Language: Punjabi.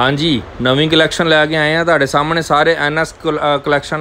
ਹਾਂਜੀ ਨਵੀਂ ਕਲੈਕਸ਼ਨ ਲੈ ਕੇ ਆਏ ਆ ਤੁਹਾਡੇ ਸਾਹਮਣੇ ਸਾਰੇ ਐਨਐਸ ਕਲੈਕਸ਼ਨ